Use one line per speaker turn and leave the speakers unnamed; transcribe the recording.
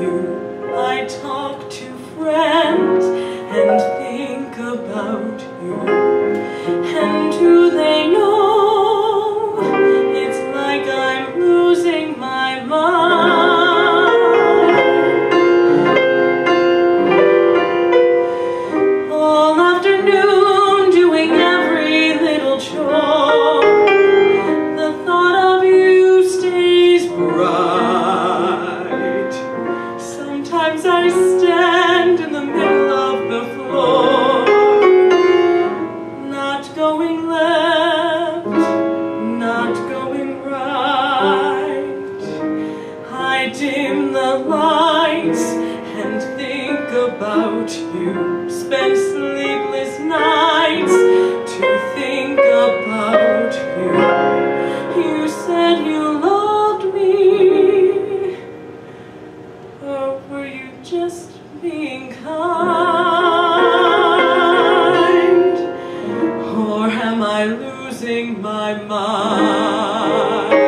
you. I talk to friends and think about you. Sometimes I stand in the middle of the floor, not going left, not going right. I dim the lights and think about you. Spend sleepless Or were you just being kind? Or am I losing my mind?